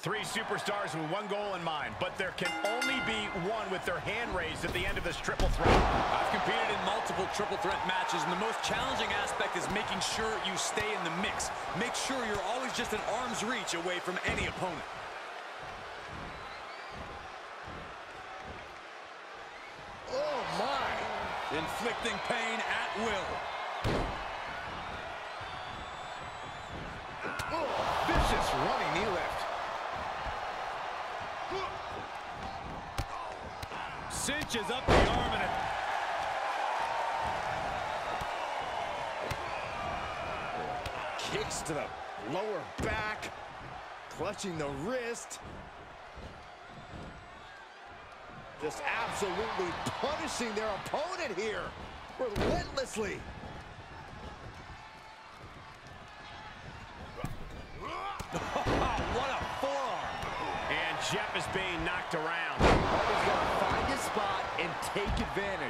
Three superstars with one goal in mind, but there can only be one with their hand raised at the end of this triple threat. I've competed in multiple triple threat matches, and the most challenging aspect is making sure you stay in the mix. Make sure you're always just an arm's reach away from any opponent. Oh, my! Inflicting pain at will. Oh, vicious running knee lift. Cinches up the arm and it. Kicks to the lower back. Clutching the wrist. Just absolutely punishing their opponent here. Relentlessly. what a forearm. And Jeff is being knocked around. Always got to find his spot and take advantage.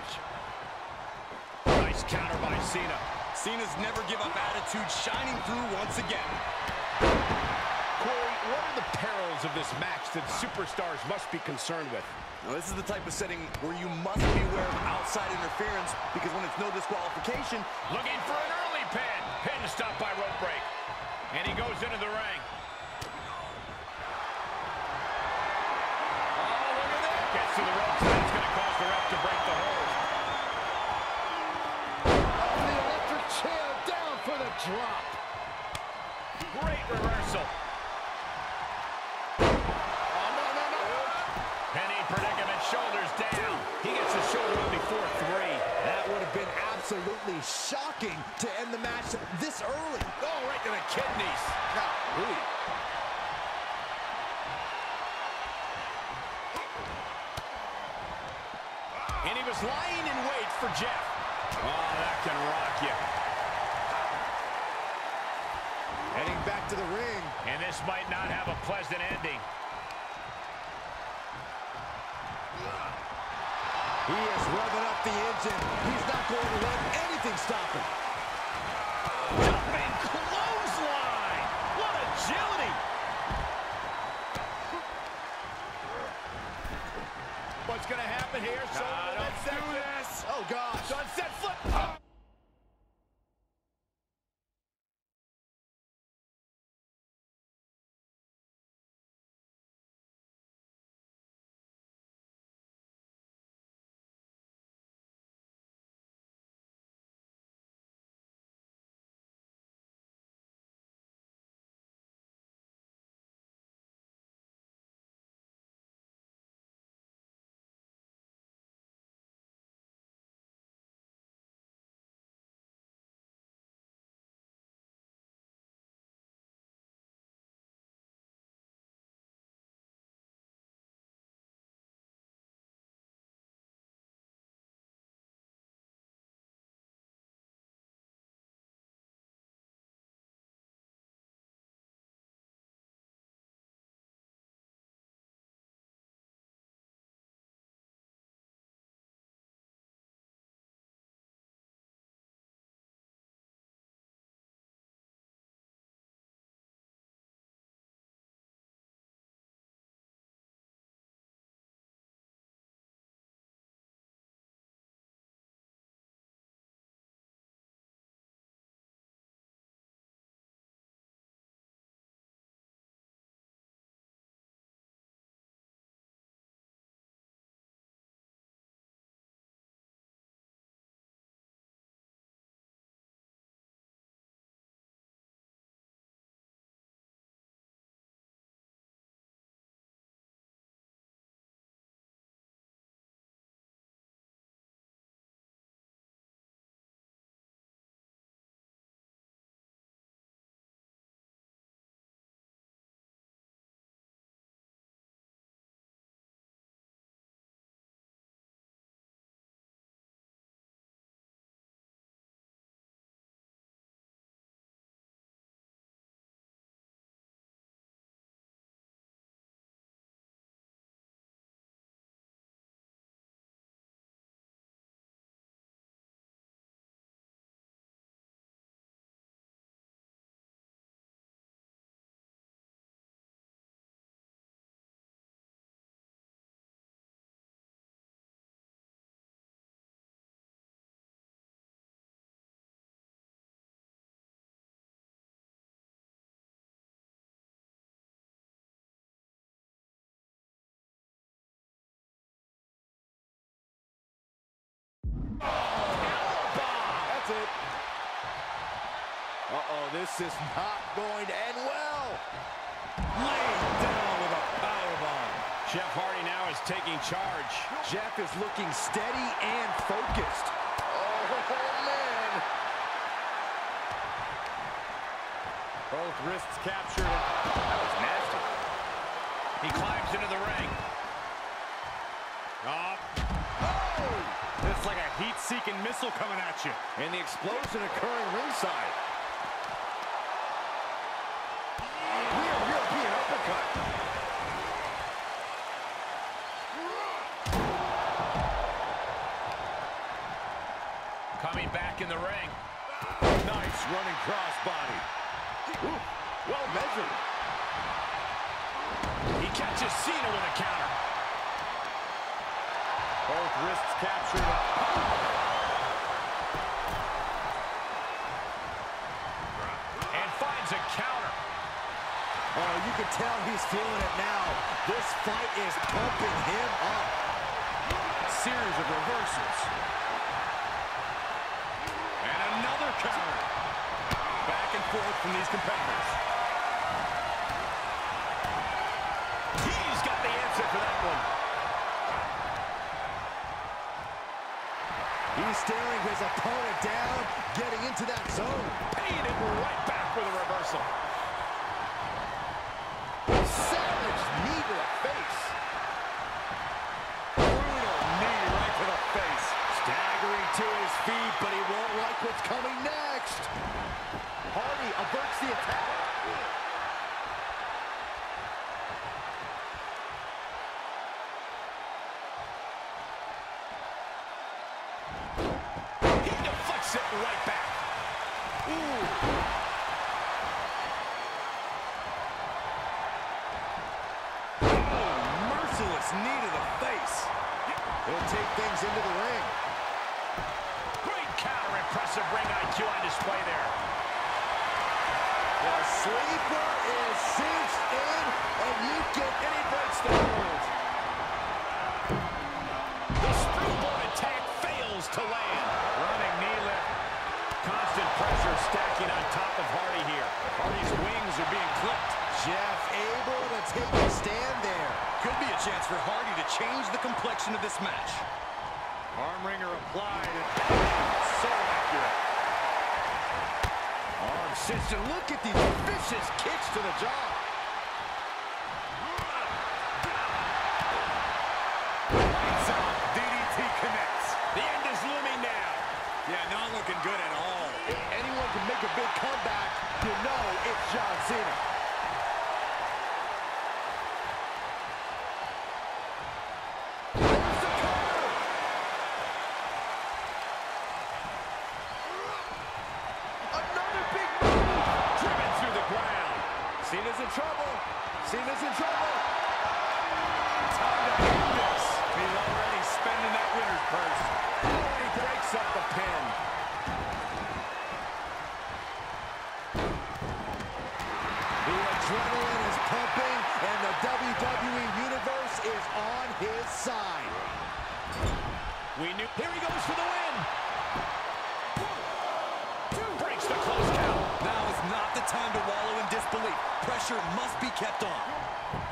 Nice counter by Cena. Cena's never give up attitude shining through once again. Corey, what are the perils of this match that superstars must be concerned with? Now, this is the type of setting where you must be aware of outside interference because when it's no disqualification, Looking for an early pin. Pin stopped by rope break. And he goes into the ring. Drop. Great reversal. Oh, no, no, no. Penny predicament, shoulders down. He gets the shoulder on before three. That would have been absolutely shocking to end the match this early. Oh, right to the kidneys. Golly. And he was lying in wait for Jeff. Oh, that can rock you. Heading back to the ring. And this might not have a pleasant ending. He is revving up the engine. He's not going to let anything stop him. Uh-oh, this is not going to end well. Laid down with a powerbomb. Jeff Hardy now is taking charge. Jeff is looking steady and focused. Oh, oh man. Both wrists captured. That was nasty. He climbs into the ring. Oh. oh. It's like a heat-seeking missile coming at you. And the explosion occurring ringside. Uppercut. Coming back in the ring. Nice running crossbody. Well measured. He catches Cena with a counter. Both wrists captured. And finds a counter. Oh, you can tell he's feeling it now. This fight is pumping him up. Series of reversals. And another counter. Back and forth from these competitors. He's got the answer for that one. He's staring his opponent down, getting into that zone. Paid it right back with a reversal. Face. Brutal knee right to the face. Staggering to his feet, but he won't like what's coming next. Hardy averts the attack. He deflects it right back. Ooh. Oh, merciless knee to the face. He'll take things into the ring. Great counter. Impressive ring IQ on display there. The sleeper is cinched in, and you can... And he breaks the hold. The springboard attack fails to land. Running knee lift. Constant pressure stacking on top of Hardy here. Hardy's wings are being clipped. Jeff able to take a stand there. Could be a chance for Hardy to change the complexion of this match. Arm wringer applied. So accurate. Arm system. Look at these vicious kicks to the jaw. Lights out. DDT connects. The end is looming now. Yeah, not looking good at all. If anyone can make a big comeback, you know it's John Cena. There's the cover. Another big move. Driven through the ground. Cena's in trouble. Cena's in trouble. Time to end this. He's already spending that winner's purse. Oh, he breaks up the pin. The adrenaline is pumping, and the WWE Universe is on his side. We knew. Here he goes for the win. Breaks the close count. Now is not the time to wallow. Pressure must be kept on.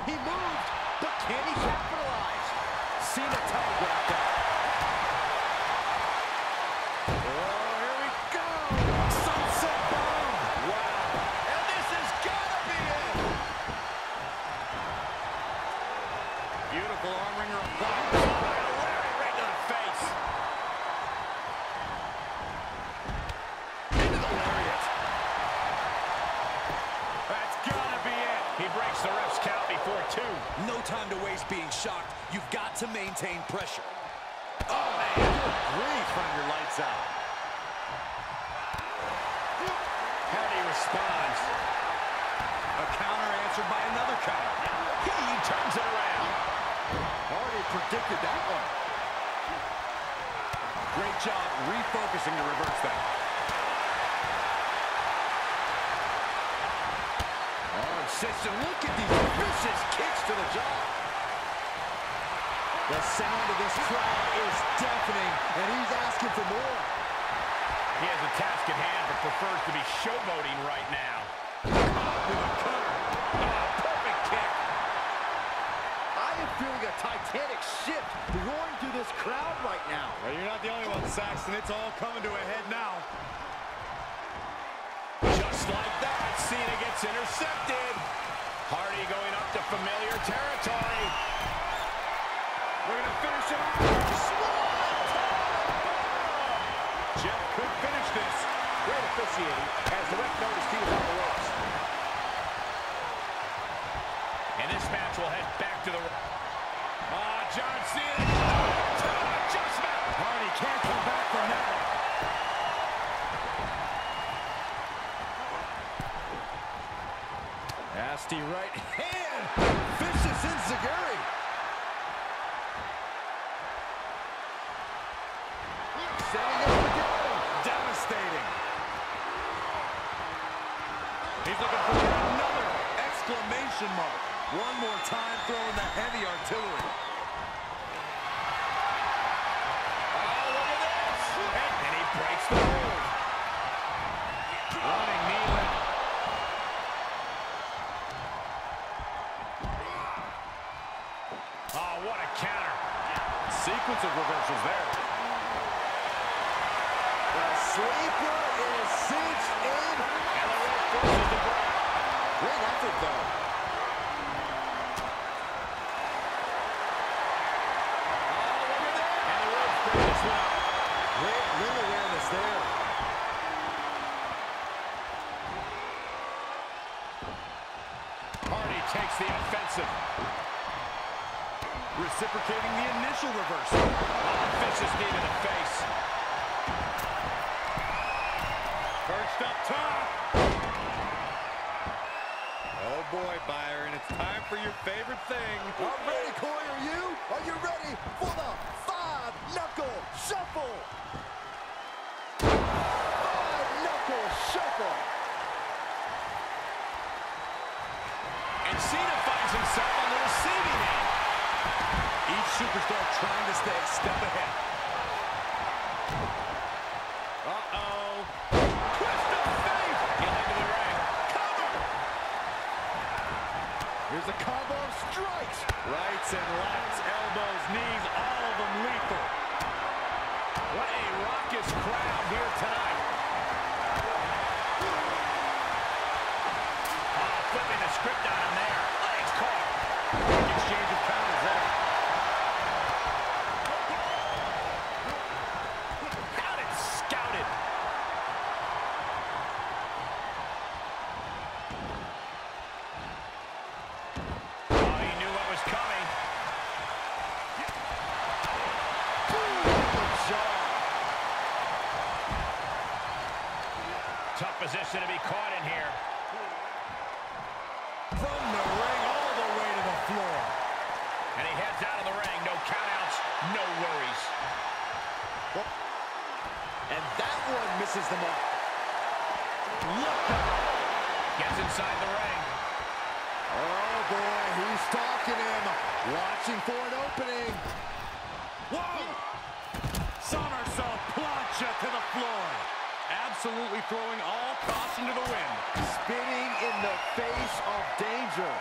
He moved, but can he capitalize? Cena telegraphed that. Maintain pressure. Oh, man. Good on your lights out. Hardy responds. A counter answered by another counter. He turns it around. Hardy predicted that one. Great job refocusing to reverse that. Oh, Arm system. Look at these vicious kicks to the jaw. The sound of this crowd is deafening, and he's asking for more. He has a task at hand, but prefers to be showboating right now. with a cutter. Oh, perfect kick. I am feeling a titanic shift roaring through this crowd right now. Well, you're not the only one, Saxton. It's all coming to a head now. Just like that, Cena gets intercepted. Hardy going up to familiar territory. Finish it off. Jeff could finish this. Great officiating as the ref noticed he was on the ropes. And this match will head back to the... Ah, John Cena. Adjustment. Hardy can't come back from that. Nasty right hand. Vicious Enziguri. Setting up again. Devastating. He's looking for another exclamation mark. One more time throwing the heavy artillery. Oh, look at this. And he breaks the hold. Running knee lift. Oh, what a counter. Sequence of reversals there. The sleeper is cinched in. And the the break. Great effort, though. Reciprocating the initial reversal. Oh, vicious knee to the face. Perched up top. Oh boy, Byron, it's time for your favorite thing. I'm ready, Corey. Are you? Are you ready for the five-knuckle shuffle? Five-knuckle shuffle. And Cena finds himself on the receiving end. Each superstar trying to stay a step ahead. Uh-oh. Twist of fate. Get into the ring. Cover. Here's a combo of strikes. Rights and lefts, elbows, knees, all of them lethal. What a raucous crowd here tonight. Oh, flipping the script on him there. Legs caught. Quick exchange of counters there. Out and scouted. Oh, he knew what was coming. Good job. Tough position to be caught in here. From the ring all the way to the floor. And he heads out of the ring. No countouts, no worries. And that one misses the mark. Look out. Gets inside the ring. Oh, boy, he's stalking him. Watching for an opening. Whoa! Somersault plancha to the floor. Absolutely throwing all caution to the wind. Spinning in the face of danger.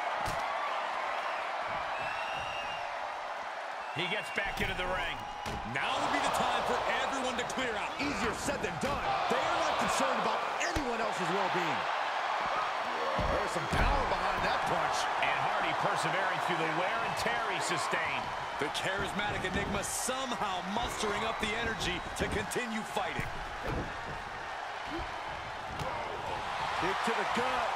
He gets back into the ring. Now would be the time for everyone to clear out. Easier said than done. They are not concerned about anyone else's well-being. There's some power behind that punch. And Hardy persevering through the wear and tear he sustained. The charismatic Enigma somehow mustering up the energy to continue fighting. Kick to the gut.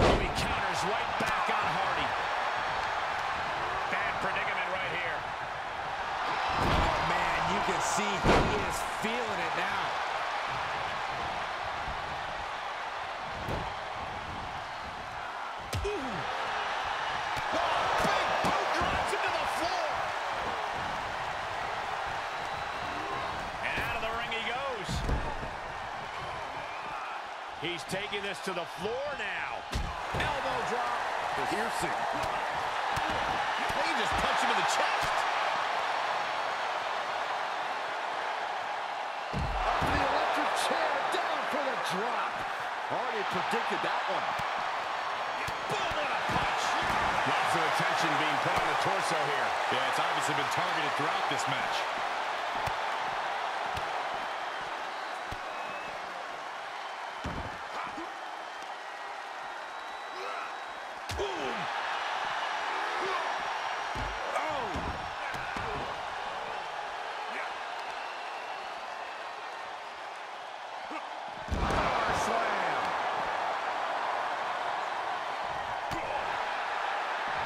Oh, he counters right back on Hardy. Bad predicament right here. Oh, man, you can see he is feeling it now. He's taking this to the floor now. Elbow drop. Piercing. to the chest. Up to the electric chair, down for the drop. Hardy predicted that one. Boom, what a punch. Lots of attention being put on the torso here. Yeah, it's obviously been targeted throughout this match.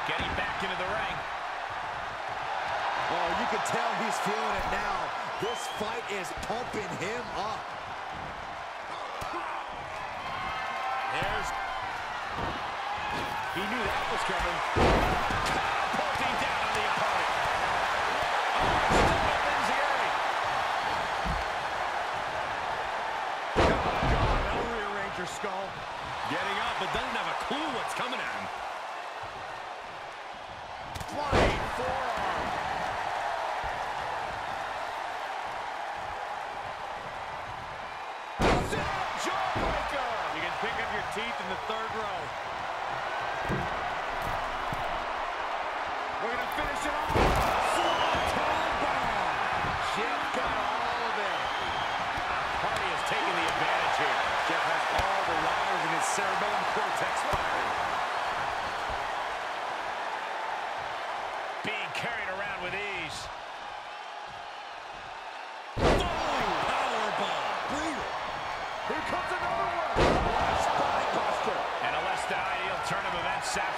Getting back into the ring. Oh, you can tell he's feeling it now. This fight is pumping him up. There's. He knew that was coming. Catapulting down on the opponent. Oh, still up Enziguri. Oh, God, that'll rearrange your skull. Getting up, but doesn't have a clue what's coming at him. Flying forearm. Sit-out jawbreaker. You can pick up your teeth in the third row. We're going to finish it off. Swanton. Jeff got all of it. Hardy has taken the advantage here. Jeff has all the wires in his cerebellum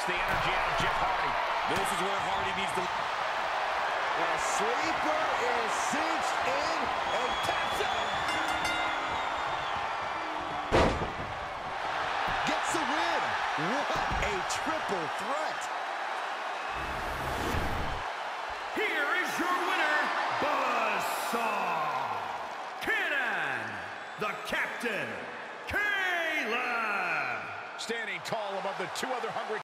events saps the energy out of Jeff Hardy. This is where Hardy needs to... The sleeper is cinched in and taps out. Gets the win. What a triple threat. Here is your winner, Buzzsaw. Cannon, the captain, Caleb. Standing tall above the two other hungry